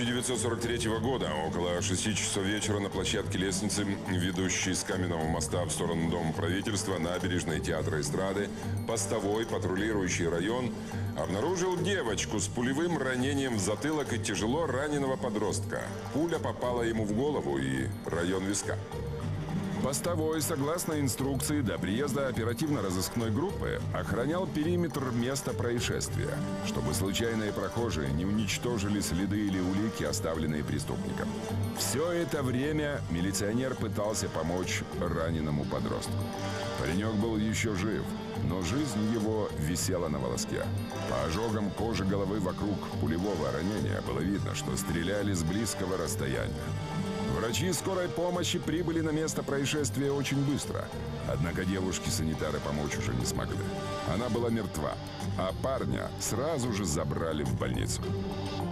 3 июня 1943 года, около 6 часов вечера на площадке лестницы, ведущей с Каменного моста в сторону Дома правительства, набережной театра эстрады, постовой, патрулирующий район, обнаружил девочку с пулевым ранением в затылок и тяжело раненого подростка. Пуля попала ему в голову и район виска. Постовой, согласно инструкции, до приезда оперативно-розыскной группы охранял периметр места происшествия, чтобы случайные прохожие не уничтожили следы или улики, оставленные преступником. Все это время милиционер пытался помочь раненому подростку. Паренек был еще жив, но жизнь его висела на волоске. По ожогам кожи головы вокруг пулевого ранения было видно, что стреляли с близкого расстояния. Врачи скорой помощи прибыли на место происшествия очень быстро. Однако девушке-санитары помочь уже не смогли. Она была мертва, а парня сразу же забрали в больницу.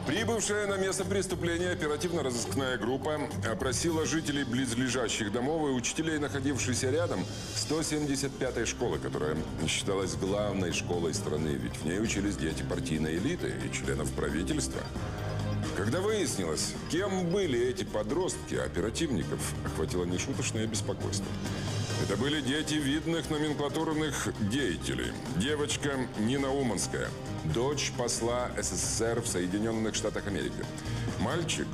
Прибывшая на место преступления оперативно-розыскная группа опросила жителей близлежащих домов и учителей, находившихся рядом, 175-й школы, которая считалась главной школой страны, ведь в ней учились дети партийной элиты и членов правительства. Когда выяснилось, кем были эти подростки, оперативников охватило нешуточное беспокойство. Это были дети видных номенклатурных деятелей. Девочка Нина Уманская, дочь посла СССР в Соединенных Штатах Америки. Мальчик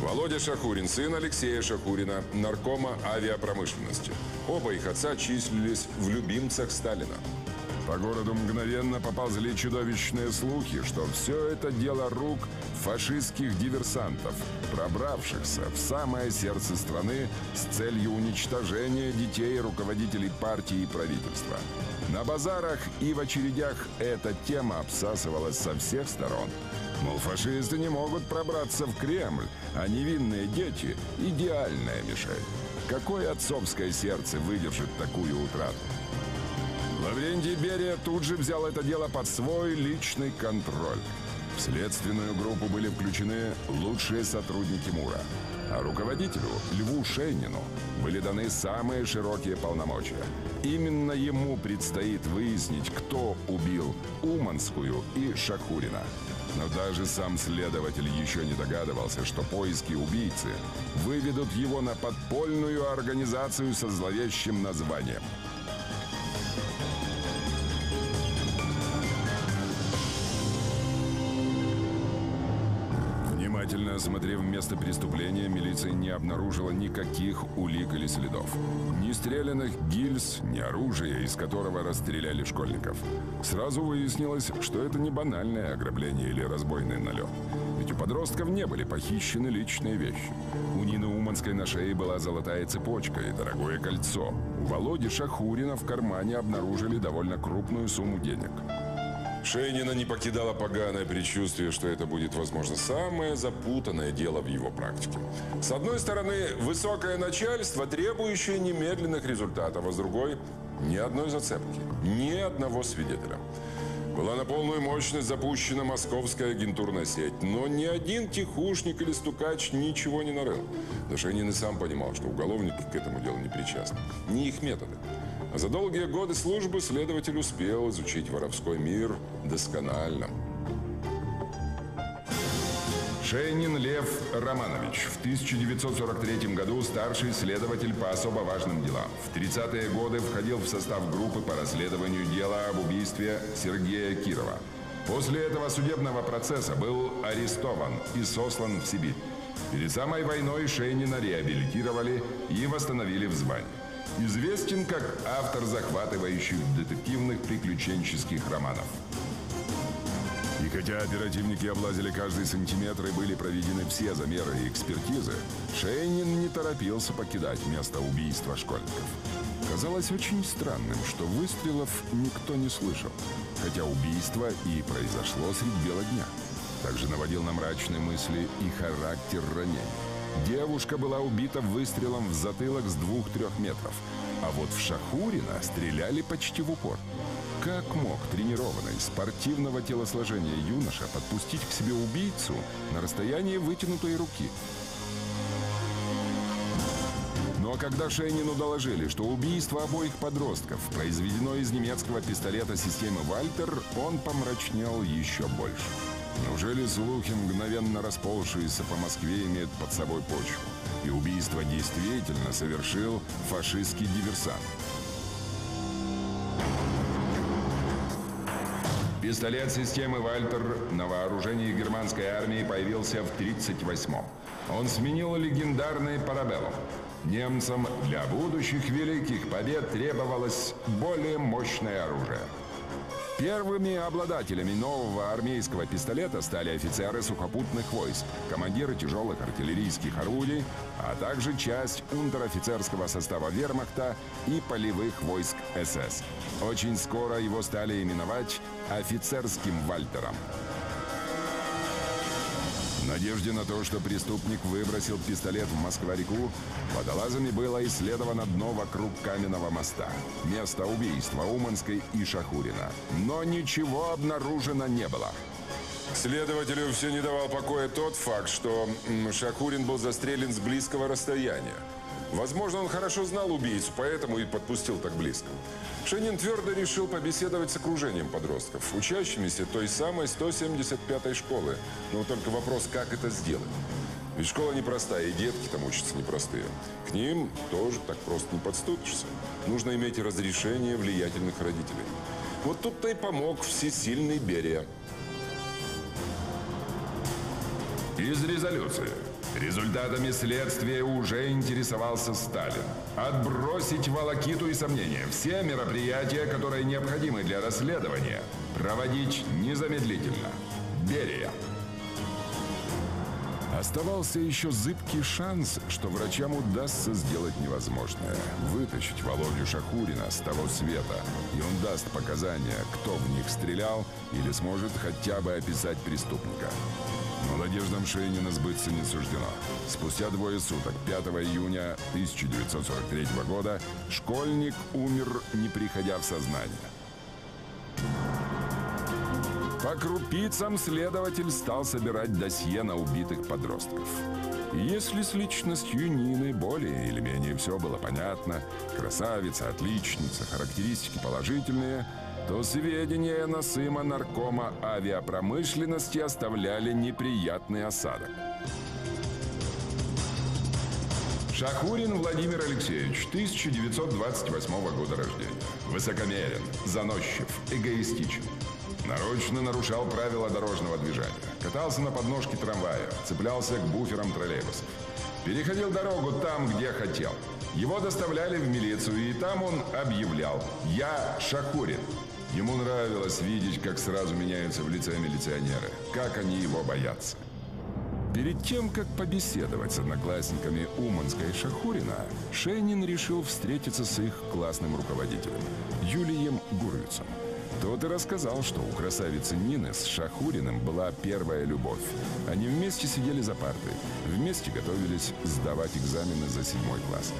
Володя Шахурин, сын Алексея Шахурина, наркома авиапромышленности. Оба их отца числились в любимцах Сталина. По городу мгновенно поползли чудовищные слухи, что все это дело рук фашистских диверсантов, пробравшихся в самое сердце страны с целью уничтожения детей руководителей партии и правительства. На базарах и в очередях эта тема обсасывалась со всех сторон. Мол, фашисты не могут пробраться в Кремль, а невинные дети – идеальная мишень. Какое отцовское сердце выдержит такую утрату? Лаврентий Берия тут же взял это дело под свой личный контроль. В следственную группу были включены лучшие сотрудники МУРа, а руководителю Льву Шейнину были даны самые широкие полномочия. Именно ему предстоит выяснить, кто убил Уманскую и Шахурина. Но даже сам следователь еще не догадывался, что поиски убийцы выведут его на подпольную организацию со зловещим названием – Внимательно осмотрев место преступления, милиция не обнаружила никаких улик или следов. Ни стрелянных гильз, ни оружия, из которого расстреляли школьников. Сразу выяснилось, что это не банальное ограбление или разбойный налет. Ведь у подростков не были похищены личные вещи. У Нины Уманской на шее была золотая цепочка и дорогое кольцо. У Володи Шахурина в кармане обнаружили довольно крупную сумму денег. Шейнина не покидало поганое предчувствие, что это будет, возможно, самое запутанное дело в его практике. С одной стороны, высокое начальство, требующее немедленных результатов, а с другой – ни одной зацепки, ни одного свидетеля. Была на полную мощность запущена московская агентурная сеть, но ни один тихушник или стукач ничего не нарыл. Да Шейнин и сам понимал, что уголовники к этому делу не причастны. Не их методы. За долгие годы службы следователь успел изучить воровской мир досконально. Шейнин Лев Романович. В 1943 году старший следователь по особо важным делам. В 30-е годы входил в состав группы по расследованию дела об убийстве Сергея Кирова. После этого судебного процесса был арестован и сослан в Сибирь. Перед самой войной Шейнина реабилитировали и восстановили в звании. Известен как автор захватывающих детективных приключенческих романов. И хотя оперативники облазили каждый сантиметр и были проведены все замеры и экспертизы, Шейнин не торопился покидать место убийства школьников. Казалось очень странным, что выстрелов никто не слышал, хотя убийство и произошло средь бела дня. Также наводил на мрачные мысли и характер ранений. Девушка была убита выстрелом в затылок с двух-трех метров. А вот в Шахурина стреляли почти в упор. Как мог тренированный спортивного телосложения юноша подпустить к себе убийцу на расстоянии вытянутой руки? Но когда Шейнину доложили, что убийство обоих подростков произведено из немецкого пистолета системы «Вальтер», он помрачнел еще больше. Неужели слухи, мгновенно расползшиеся по Москве, имеют под собой почву? И убийство действительно совершил фашистский диверсант. Пистолет системы «Вальтер» на вооружении германской армии появился в 1938-м. Он сменил легендарный «Парабеллум». Немцам для будущих великих побед требовалось более мощное оружие. Первыми обладателями нового армейского пистолета стали офицеры сухопутных войск, командиры тяжелых артиллерийских орудий, а также часть унтер-офицерского состава вермахта и полевых войск СС. Очень скоро его стали именовать офицерским Вальтером. Надежде на то, что преступник выбросил пистолет в Москва-реку, водолазами было исследовано дно вокруг каменного моста. Место убийства Уманской и Шахурина. Но ничего обнаружено не было. Следователю все не давал покоя тот факт, что Шахурин был застрелен с близкого расстояния. Возможно, он хорошо знал убийцу, поэтому и подпустил так близко. Шенин твердо решил побеседовать с окружением подростков, учащимися той самой 175-й школы. Но только вопрос, как это сделать. Ведь школа непростая, и детки там учатся непростые. К ним тоже так просто не подступишься. Нужно иметь разрешение влиятельных родителей. Вот тут-то и помог всесильный Берия. Из резолюции. Результатами следствия уже интересовался Сталин. Отбросить волокиту и сомнения. Все мероприятия, которые необходимы для расследования, проводить незамедлительно. Берия. Оставался еще зыбкий шанс, что врачам удастся сделать невозможное. Вытащить Володю Шахурина с того света. И он даст показания, кто в них стрелял или сможет хотя бы описать преступника. Но надеждам Шейнина сбыться не суждено. Спустя двое суток, 5 июня 1943 года, школьник умер, не приходя в сознание. По крупицам следователь стал собирать досье на убитых подростков. Если с личностью Нины более или менее все было понятно, красавица, отличница, характеристики положительные – то сведения Насыма наркома авиапромышленности оставляли неприятный осадок. Шахурин Владимир Алексеевич, 1928 года рождения. Высокомерен, заносчив, эгоистичен. Нарочно нарушал правила дорожного движения. Катался на подножке трамвая, цеплялся к буферам троллейбусов. Переходил дорогу там, где хотел. Его доставляли в милицию, и там он объявлял «Я Шахурин». Ему нравилось видеть, как сразу меняются в лице милиционеры, как они его боятся. Перед тем, как побеседовать с одноклассниками Уманска и Шахурина, Шейнин решил встретиться с их классным руководителем, Юлием Гурвицем. Тот и рассказал, что у красавицы Нины с Шахуриным была первая любовь. Они вместе сидели за партой, вместе готовились сдавать экзамены за седьмой класс.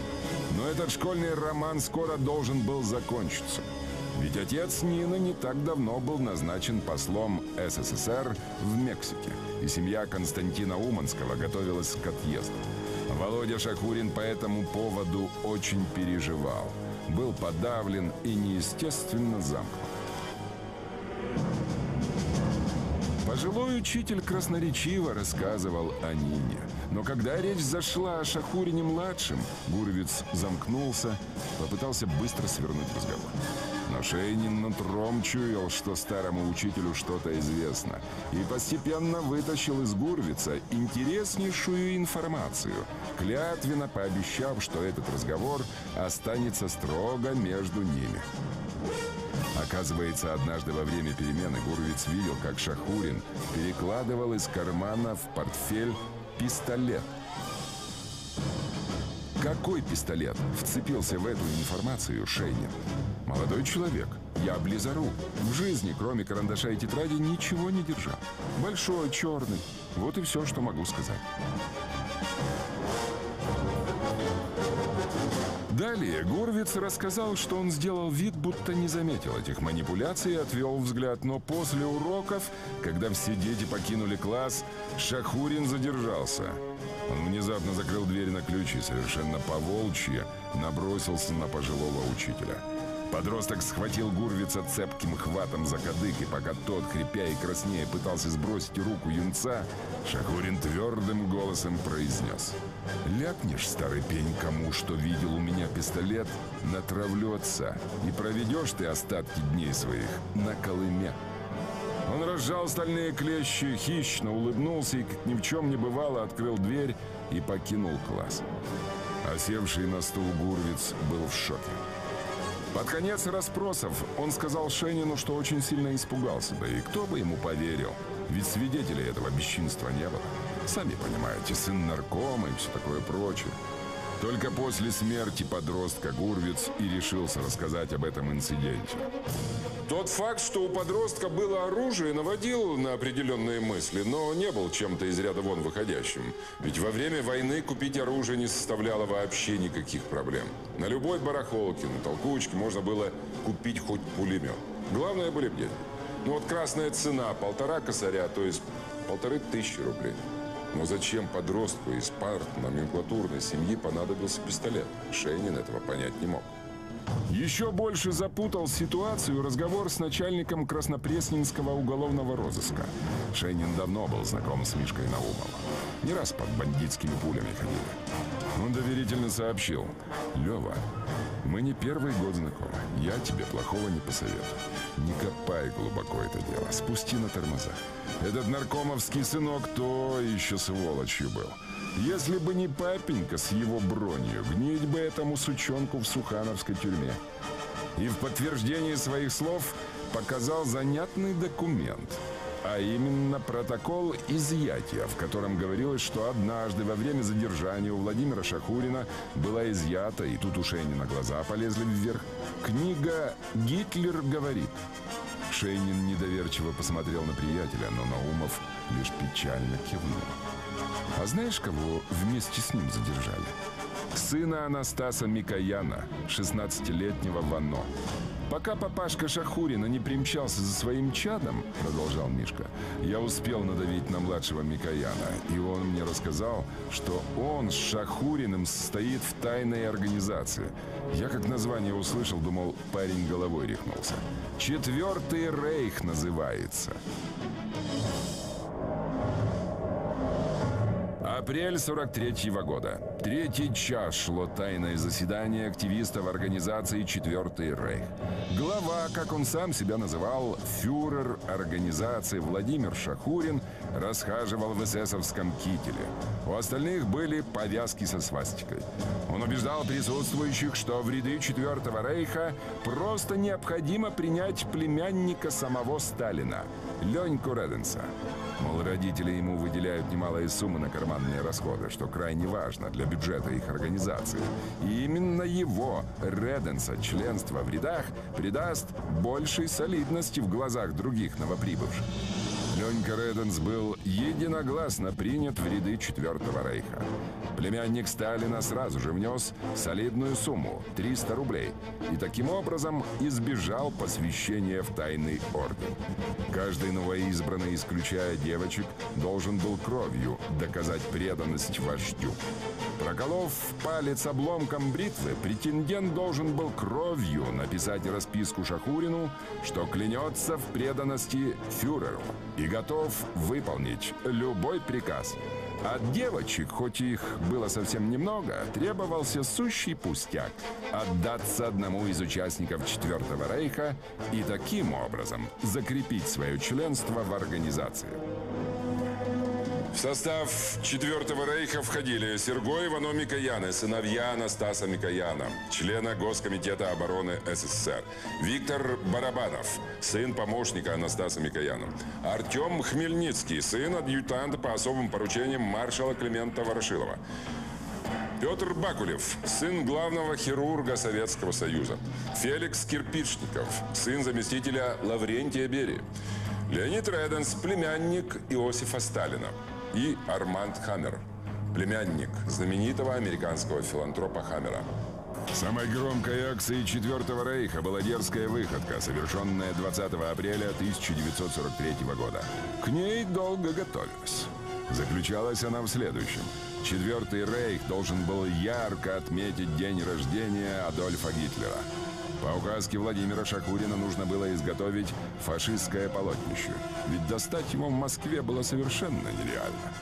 Но этот школьный роман скоро должен был закончиться – ведь отец Нины не так давно был назначен послом СССР в Мексике, и семья Константина Уманского готовилась к отъезду. Володя Шахурин по этому поводу очень переживал. Был подавлен и неестественно замкнут. Пожилой учитель красноречиво рассказывал о Нине. Но когда речь зашла о Шахурине-младшем, Гурвиц замкнулся, попытался быстро свернуть разговор. Но Шейнин нутром чуял, что старому учителю что-то известно, и постепенно вытащил из Гурвица интереснейшую информацию, клятвенно пообещав, что этот разговор останется строго между ними. Оказывается, однажды во время перемены Гурвиц видел, как Шахурин перекладывал из кармана в портфель пистолет. Какой пистолет вцепился в эту информацию Шейнин? Молодой человек, я близору. В жизни, кроме карандаша и тетради, ничего не держал. Большой, черный. Вот и все, что могу сказать. Далее Гурвиц рассказал, что он сделал вид, будто не заметил этих манипуляций и отвел взгляд. Но после уроков, когда все дети покинули класс, Шахурин задержался. Он внезапно закрыл дверь на ключ и совершенно поволчье набросился на пожилого учителя. Подросток схватил Гурвица цепким хватом за кадык, и пока тот, хрипя и краснея, пытался сбросить руку юнца, Шахурин твердым голосом произнес. «Ляпнешь, старый пень, кому, что видел у меня пистолет, натравлю отца, и проведешь ты остатки дней своих на Колыме». Он разжал стальные клещи, хищно улыбнулся и, как ни в чем не бывало, открыл дверь и покинул класс. Осевший на стул Гурвиц был в шоке. Под конец расспросов он сказал Шенину, что очень сильно испугался, да и кто бы ему поверил, ведь свидетелей этого бесчинства не было. Сами понимаете, сын наркома и все такое прочее. Только после смерти подростка Гурвиц и решился рассказать об этом инциденте. Тот факт, что у подростка было оружие, наводил на определенные мысли, но не был чем-то из ряда вон выходящим. Ведь во время войны купить оружие не составляло вообще никаких проблем. На любой барахолке, на толкучке можно было купить хоть пулемет. Главное были деньги. Ну вот красная цена полтора косаря, то есть полторы тысячи рублей. Но зачем подростку из парт-номенклатурной семьи понадобился пистолет? Шейнин этого понять не мог. Еще больше запутал ситуацию разговор с начальником Краснопресненского уголовного розыска. Шейнин давно был знаком с Мишкой Наумовым. Не раз под бандитскими пулями ходили. Он доверительно сообщил. «Лева, мы не первый год знакомы. Я тебе плохого не посоветую. Не копай глубоко это дело. Спусти на тормоза. Этот наркомовский сынок то еще сволочью был. Если бы не папенька с его бронью, гнить бы этому сучонку в Сухановской тюрьме. И в подтверждение своих слов показал занятный документ. А именно протокол изъятия, в котором говорилось, что однажды во время задержания у Владимира Шахурина была изъята, и тут у Шейнина глаза полезли вверх, книга «Гитлер говорит». Шейнин недоверчиво посмотрел на приятеля, но Наумов лишь печально кивнул. А знаешь, кого вместе с ним задержали? Сына Анастаса Микояна, 16-летнего Вано. Пока папашка Шахурина не примчался за своим чадом, продолжал Мишка, я успел надавить на младшего Микояна, и он мне рассказал, что он с Шахуриным состоит в тайной организации. Я как название услышал, думал, парень головой рехнулся. Четвертый рейх называется. Апрель 43-го года. Третий час шло тайное заседание активистов организации «Четвертый рейх». Глава, как он сам себя называл, фюрер организации Владимир Шахурин расхаживал в эсэсовском кителе. У остальных были повязки со свастикой. Он убеждал присутствующих, что в ряды Четвертого рейха просто необходимо принять племянника самого Сталина, Леньку Реденса. Мол, родители ему выделяют немалые суммы на карманные расходы, что крайне важно для бюджета их организации. И именно его, Реденса, членство в рядах придаст большей солидности в глазах других новоприбывших. Ленька Реденс был единогласно принят в ряды Четвертого Рейха. Племянник Сталина сразу же внес солидную сумму – 300 рублей, и таким образом избежал посвящения в тайный орден. Каждый новоизбранный, исключая девочек, должен был кровью доказать преданность вождю. Проколов палец обломком бритвы, претендент должен был кровью написать расписку Шахурину, что клянется в преданности фюреру и готов выполнить любой приказ. От девочек, хоть их было совсем немного, требовался сущий пустяк – отдаться одному из участников Четвертого Рейха и таким образом закрепить свое членство в организации. В состав Четвертого рейха входили Сергой Ивано Микояны, сыновья Анастаса Микояна, члена Госкомитета обороны СССР, Виктор Барабанов, сын помощника Анастаса Микояна, Артем Хмельницкий, сын адъютанта по особым поручениям маршала Климента Ворошилова, Петр Бакулев, сын главного хирурга Советского Союза. Феликс Кирпичников, сын заместителя Лаврентия Берии. Леонид Реденс, племянник Иосифа Сталина и Арманд Хаммер, племянник знаменитого американского филантропа Хаммера. Самой громкой акцией Четвертого Рейха была дерзкая выходка, совершенная 20 апреля 1943 года. К ней долго готовились. Заключалась она в следующем. Четвертый Рейх должен был ярко отметить день рождения Адольфа Гитлера. По указке Владимира Шакурина нужно было изготовить фашистское полотнище. Ведь достать его в Москве было совершенно нереально.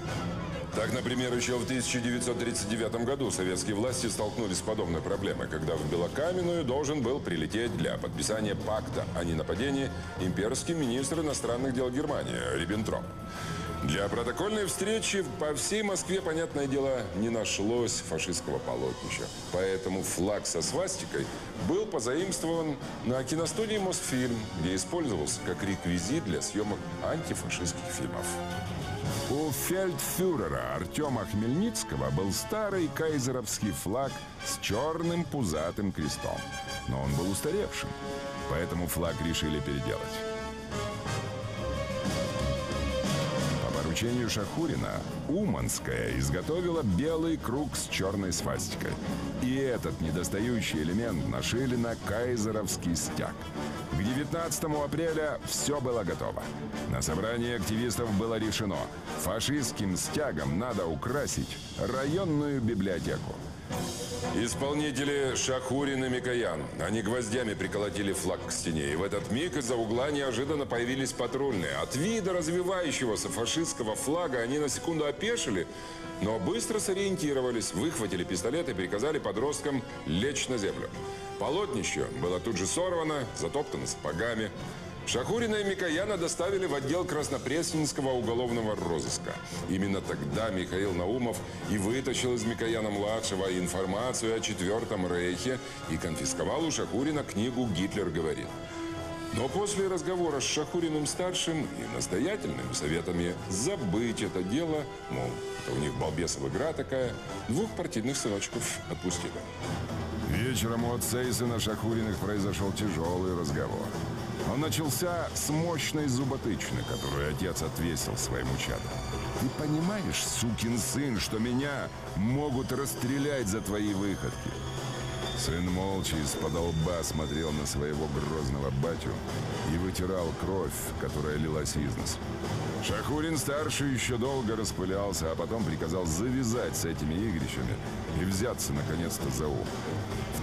Так, например, еще в 1939 году советские власти столкнулись с подобной проблемой, когда в Белокаменную должен был прилететь для подписания пакта о ненападении имперский министр иностранных дел Германии Риббентроп. Для протокольной встречи по всей Москве, понятное дело, не нашлось фашистского полотнища. Поэтому флаг со свастикой был позаимствован на киностудии «Мосфильм», где использовался как реквизит для съемок антифашистских фильмов. У фельдфюрера Артема Хмельницкого был старый кайзеровский флаг с черным пузатым крестом. Но он был устаревшим, поэтому флаг решили переделать. Поручению Шахурина Уманская изготовила белый круг с черной свастикой. И этот недостающий элемент нашили на кайзеровский стяг – к 19 апреля все было готово. На собрании активистов было решено, фашистским стягом надо украсить районную библиотеку. Исполнители Шахурин и Микоян. Они гвоздями приколотили флаг к стене. И в этот миг из-за угла неожиданно появились патрульные. От вида развивающегося фашистского флага они на секунду опешили, но быстро сориентировались, выхватили пистолет и приказали подросткам лечь на землю. Полотнище было тут же сорвано, затоптано сапогами. Шахурина и Микояна доставили в отдел Краснопресненского уголовного розыска. Именно тогда Михаил Наумов и вытащил из Микояна-младшего информацию о Четвертом Рейхе и конфисковал у Шахурина книгу «Гитлер говорит». Но после разговора с Шахуриным-старшим и настоятельными советами забыть это дело, мол, это у них балбесова игра такая, двух партийных сыночков отпустили. Вечером у отца и сына Шахуриных произошел тяжелый разговор. Он начался с мощной зуботычны, которую отец отвесил своему чаду. Ты понимаешь, сукин сын, что меня могут расстрелять за твои выходки? Сын молча из-под лба смотрел на своего грозного батю и вытирал кровь, которая лилась из нос. Шахурин-старший еще долго распылялся, а потом приказал завязать с этими игрищами и взяться наконец-то за ум.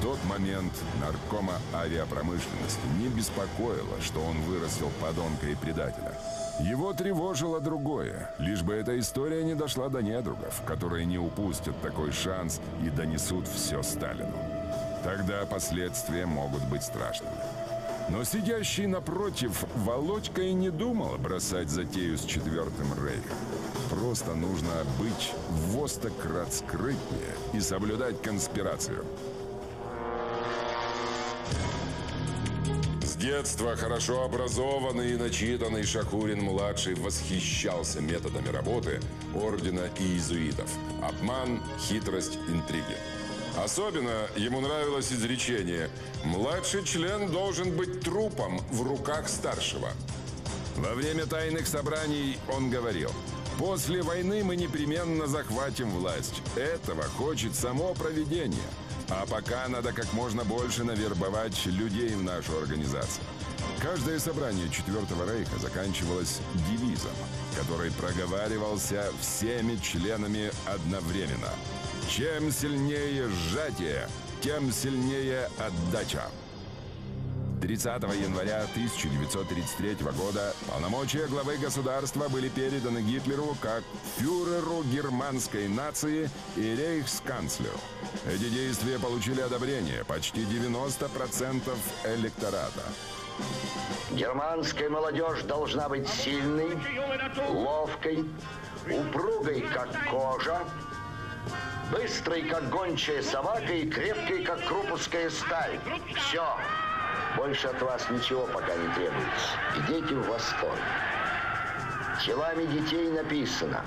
Тот момент наркома авиапромышленности не беспокоило, что он вырастил подонка и предателя. Его тревожило другое, лишь бы эта история не дошла до недругов, которые не упустят такой шанс и донесут все Сталину. Тогда последствия могут быть страшными. Но сидящий напротив Володька и не думал бросать затею с Четвертым Рейхом. Просто нужно быть в востократ скрытнее и соблюдать конспирацию. Детства хорошо образованный и начитанный Шакурин-младший восхищался методами работы ордена иезуитов. Обман, хитрость, интриги. Особенно ему нравилось изречение «Младший член должен быть трупом в руках старшего». Во время тайных собраний он говорил «После войны мы непременно захватим власть. Этого хочет само проведение. А пока надо как можно больше навербовать людей в нашу организацию». Каждое собрание Четвертого Рейха заканчивалось девизом, который проговаривался всеми членами одновременно – чем сильнее сжатие, тем сильнее отдача. 30 января 1933 года полномочия главы государства были переданы Гитлеру как фюреру германской нации и рейхсканцлеру. Эти действия получили одобрение почти 90% электората. Германская молодежь должна быть сильной, ловкой, упругой, как кожа, Быстрый, как гончая собака, и крепкий, как крупуская сталь. Все. Больше от вас ничего пока не требуется. Идите в восторг. Телами детей написано.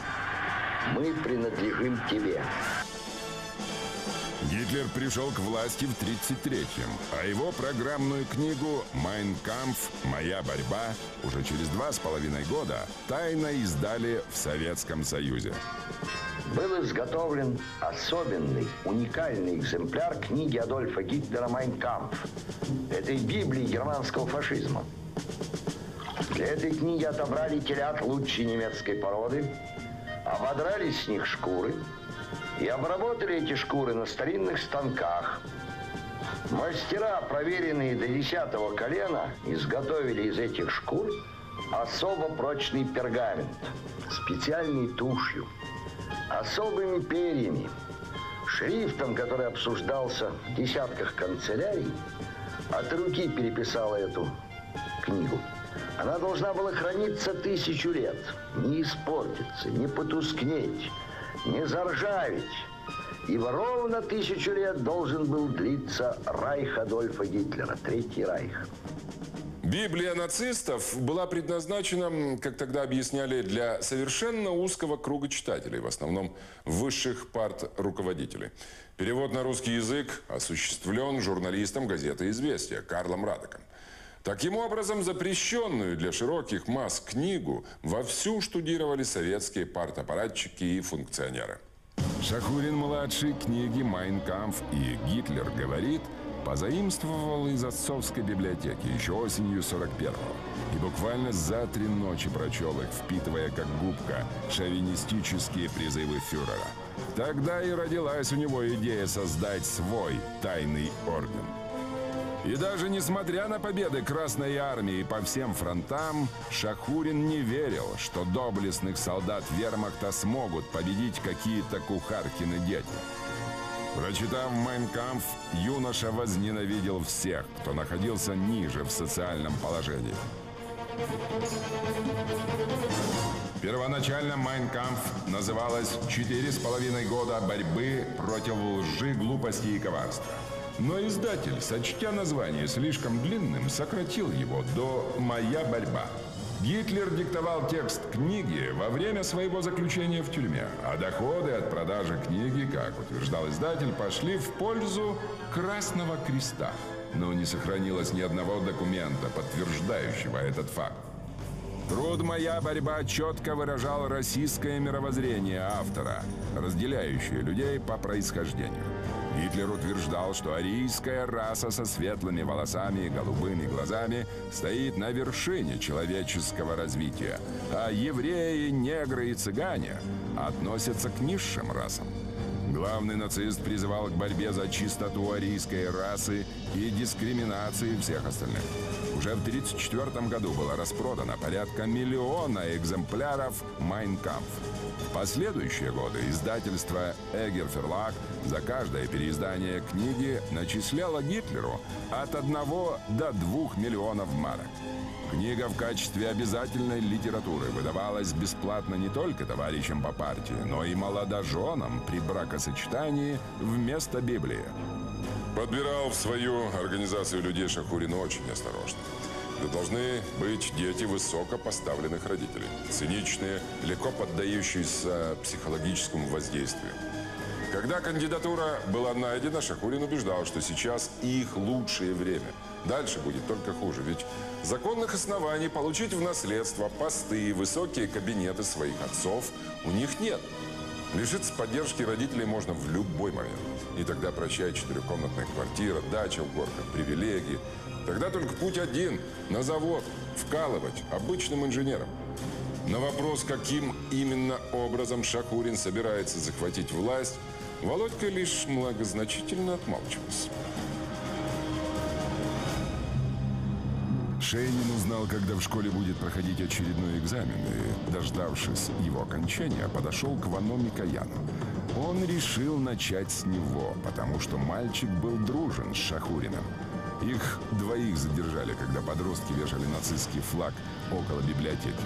Мы принадлежим тебе. Гитлер пришел к власти в 33-м, а его программную книгу «Майн Кампф. Моя борьба» уже через два с половиной года тайно издали в Советском Союзе был изготовлен особенный, уникальный экземпляр книги Адольфа Гитлера «Майнкампф», этой Библии германского фашизма. Для этой книги отобрали телят лучшей немецкой породы, ободрали с них шкуры и обработали эти шкуры на старинных станках. Мастера, проверенные до десятого колена, изготовили из этих шкур особо прочный пергамент, специальной тушью, особыми перьями, шрифтом, который обсуждался в десятках канцелярий, от руки переписала эту книгу. Она должна была храниться тысячу лет, не испортиться, не потускнеть, не заржаветь. Ибо ровно тысячу лет должен был длиться райх Адольфа Гитлера, Третий райх. Библия нацистов была предназначена, как тогда объясняли, для совершенно узкого круга читателей, в основном высших парт руководителей. Перевод на русский язык осуществлен журналистом газеты «Известия» Карлом Радоком. Таким образом, запрещенную для широких масс книгу вовсю штудировали советские партаппаратчики и функционеры. Шахурин-младший книги «Майнкамф» и «Гитлер говорит» позаимствовал из отцовской библиотеки еще осенью 41-го. И буквально за три ночи прочел их, впитывая как губка шовинистические призывы фюрера. Тогда и родилась у него идея создать свой тайный орден – и даже несмотря на победы Красной Армии по всем фронтам, Шахурин не верил, что доблестных солдат вермахта смогут победить какие-то кухаркины дети. Прочитав «Майн кампф», юноша возненавидел всех, кто находился ниже в социальном положении. Первоначально «Майн кампф» называлась «Четыре с половиной года борьбы против лжи, глупости и коварства». Но издатель, сочтя название слишком длинным, сократил его до «Моя борьба». Гитлер диктовал текст книги во время своего заключения в тюрьме, а доходы от продажи книги, как утверждал издатель, пошли в пользу Красного Креста. Но не сохранилось ни одного документа, подтверждающего этот факт. Труд «Моя борьба» четко выражал российское мировоззрение автора, разделяющее людей по происхождению. Гитлер утверждал, что арийская раса со светлыми волосами и голубыми глазами стоит на вершине человеческого развития, а евреи, негры и цыгане относятся к низшим расам. Главный нацист призывал к борьбе за чистоту арийской расы и дискриминации всех остальных. Уже в 1934 году было распродано порядка миллиона экземпляров «Майнкамф». В последующие годы издательство «Эгер Ферлаг» за каждое переиздание книги начисляло Гитлеру от 1 до 2 миллионов марок. Книга в качестве обязательной литературы выдавалась бесплатно не только товарищам по партии, но и молодоженам при бракосочетании вместо Библии. Подбирал в свою организацию людей Шахурин очень осторожно. Это должны быть дети высокопоставленных родителей. Циничные, легко поддающиеся психологическому воздействию. Когда кандидатура была найдена, Шахурин убеждал, что сейчас их лучшее время. Дальше будет только хуже, ведь законных оснований получить в наследство посты и высокие кабинеты своих отцов у них нет. Лишиться поддержки родителей можно в любой момент. И тогда прощай четырехкомнатная квартира, дача в горках, привилегии. Тогда только путь один – на завод, вкалывать обычным инженером. На вопрос, каким именно образом Шахурин собирается захватить власть, Володька лишь многозначительно отмалчивался. Шейнин узнал, когда в школе будет проходить очередной экзамен, и, дождавшись его окончания, подошел к Вано Микояну. Он решил начать с него, потому что мальчик был дружен с Шахуриным. Их двоих задержали, когда подростки вешали нацистский флаг около библиотеки.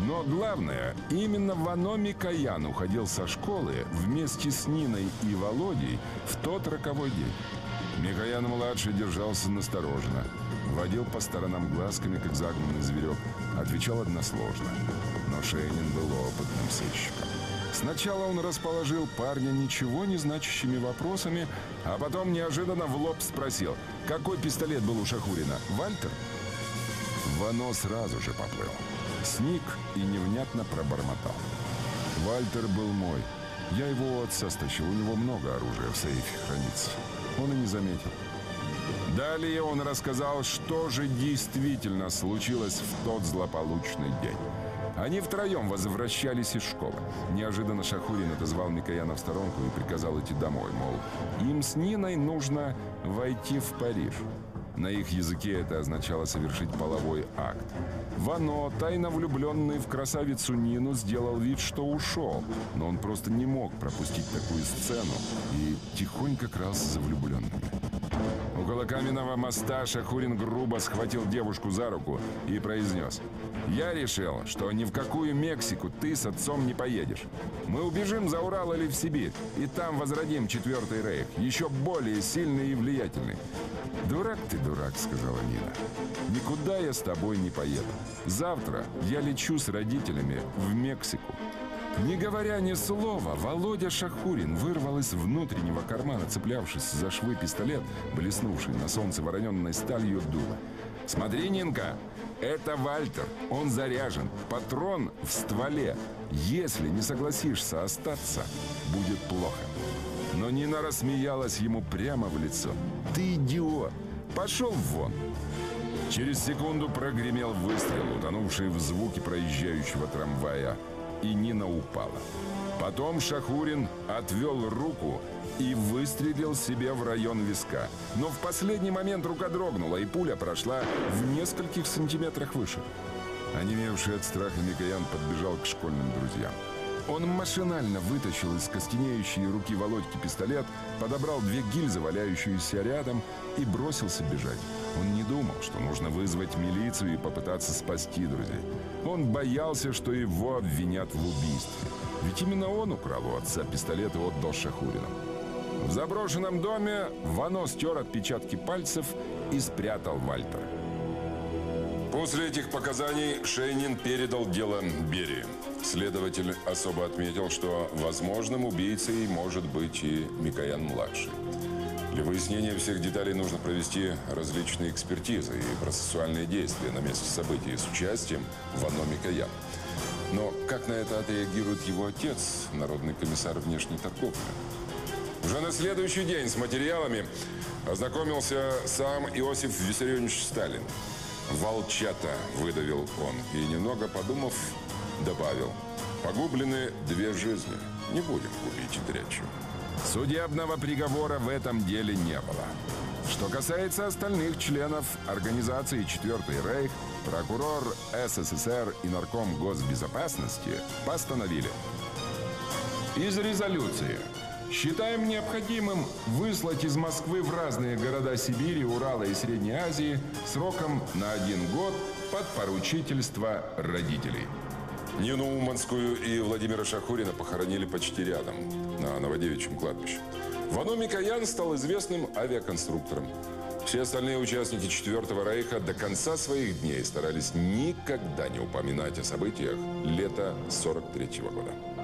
Но главное, именно Вано Микоян уходил со школы вместе с Ниной и Володей в тот роковой день. Микоян-младший держался настороженно, водил по сторонам глазками, как загнанный зверек, отвечал односложно. Но Шейнин был опытным сыщиком. Сначала он расположил парня ничего не значащими вопросами, а потом неожиданно в лоб спросил, какой пистолет был у Шахурина, Вальтер? Вано сразу же поплыл. Сник и невнятно пробормотал. Вальтер был мой. Я его у отца стащил, у него много оружия в сейфе хранится. Он и не заметил. Далее он рассказал, что же действительно случилось в тот злополучный день. Они втроем возвращались из школы. Неожиданно Шахурин отозвал Микояна в сторонку и приказал идти домой, мол, им с Ниной нужно войти в Париж. На их языке это означало совершить половой акт. Вано, тайно влюбленный в красавицу Нину, сделал вид, что ушел. Но он просто не мог пропустить такую сцену и тихонько крался за влюбленными. Около каменного моста Шахурин грубо схватил девушку за руку и произнес. «Я решил, что ни в какую Мексику ты с отцом не поедешь. Мы убежим за Урал или в Сибирь, и там возродим Четвертый Рейх, еще более сильный и влиятельный. «Дурак ты, дурак», — сказала Нина. «Никуда я с тобой не поеду. Завтра я лечу с родителями в Мексику». Не говоря ни слова, Володя Шахурин вырвал из внутреннего кармана, цеплявшись за швы пистолет, блеснувший на солнце вороненной сталью дула. «Смотри, Нинка, это Вальтер. Он заряжен. Патрон в стволе. Если не согласишься остаться, будет плохо». Но Нина рассмеялась ему прямо в лицо. «Ты идиот! Пошел вон!» Через секунду прогремел выстрел, утонувший в звуке проезжающего трамвая, и Нина упала. Потом Шахурин отвел руку и выстрелил себе в район виска. Но в последний момент рука дрогнула, и пуля прошла в нескольких сантиметрах выше. Онемевший от страха Микоян подбежал к школьным друзьям. Он машинально вытащил из костенеющей руки Володьки пистолет, подобрал две гильзы, валяющиеся рядом, и бросился бежать. Он не думал, что нужно вызвать милицию и попытаться спасти друзей. Он боялся, что его обвинят в убийстве. Ведь именно он украл у отца пистолет и отдал Шахурину. В заброшенном доме Вано стер отпечатки пальцев и спрятал Вальтер. После этих показаний Шейнин передал дело Берии. Следователь особо отметил, что возможным убийцей может быть и Микоян-младший. Для выяснения всех деталей нужно провести различные экспертизы и процессуальные действия на месте событий с участием Вано Микоян. Но как на это отреагирует его отец, народный комиссар внешней торговли? Уже на следующий день с материалами ознакомился сам Иосиф Виссарионович Сталин. «Волчата», — выдавил он, и, немного подумав, добавил. «Погублены две жизни. Не будем губить дрячью». Судебного приговора в этом деле не было. Что касается остальных членов организации «Четвертый Рейх», прокурор СССР и нарком госбезопасности постановили. Из резолюции. Считаем необходимым выслать из Москвы в разные города Сибири, Урала и Средней Азии сроком на один год под поручительство родителей. Нину Уманскую и Владимира Шахурина похоронили почти рядом, на Новодевичьем кладбище. Вано Микоян стал известным авиаконструктором. Все остальные участники Четвертого Рейха до конца своих дней старались никогда не упоминать о событиях лета 43 -го года.